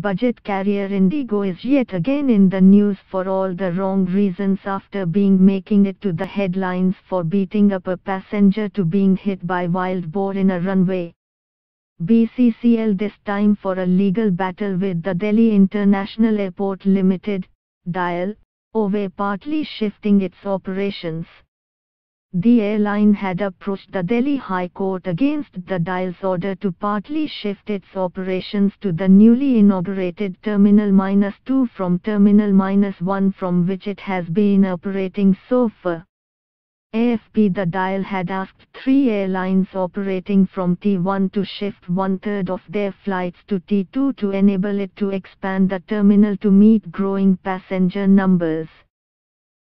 budget carrier IndiGo is yet again in the news for all the wrong reasons after being making it to the headlines for beating up a passenger to being hit by wild boar in a runway. BCCL this time for a legal battle with the Delhi International Airport Limited, DIAL, over partly shifting its operations. The airline had approached the Delhi High Court against the DIAL's order to partly shift its operations to the newly inaugurated Terminal 2 from Terminal 1 from which it has been operating so far. AFP The Dial had asked three airlines operating from T1 to shift one third of their flights to T2 to enable it to expand the terminal to meet growing passenger numbers.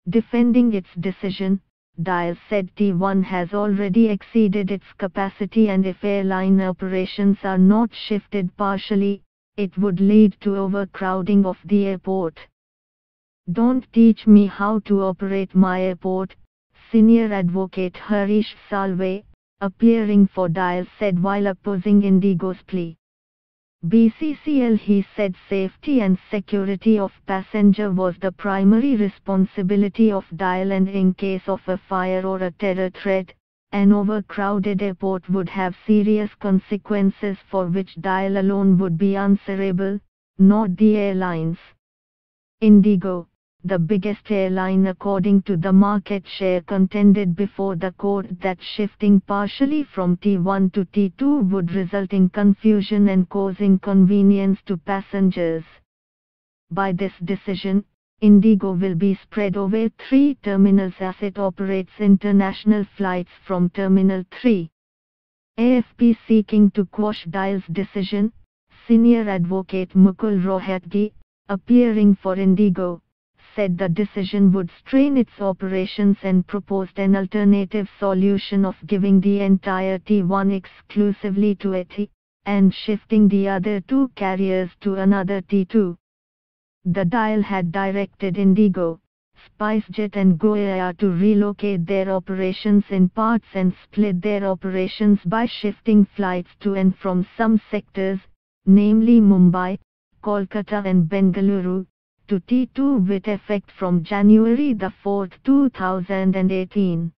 Defending its decision, Dial said T1 has already exceeded its capacity and if airline operations are not shifted partially, it would lead to overcrowding of the airport. Don't teach me how to operate my airport, senior advocate Harish Salve, appearing for Dial said while opposing IndiGo's plea. BCCL he said safety and security of passenger was the primary responsibility of Dial and in case of a fire or a terror threat, an overcrowded airport would have serious consequences for which Dial alone would be answerable, not the airlines. IndiGo, the biggest airline according to the market share contended before the court that shifting partially from T1 to T2 would result in confusion and cause inconvenience to passengers. By this decision, IndiGo will be spread over three terminals as it operates international flights from Terminal 3. AFP seeking to quash Dial's decision, senior advocate Mukul Rohatgi, appearing for IndiGo, said the decision would strain its operations and proposed an alternative solution of giving the entire T1 exclusively to ETI, and shifting the other two carriers to another T2. The dial had directed IndiGo, SpiceJet and GoAir to relocate their operations in parts and split their operations by shifting flights to and from some sectors, namely Mumbai, Kolkata and Bengaluru, to T2 with effect from January 4, 2018.